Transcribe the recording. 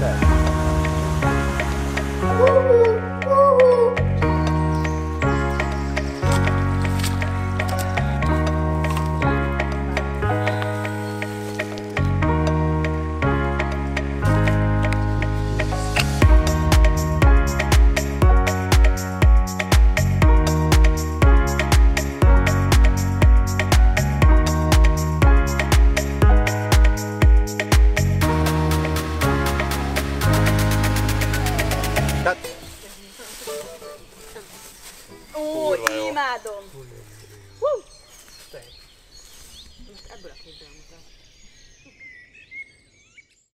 that. Ó, Kurva imádom! Hú! Ebből a képből mutat.